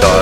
thought.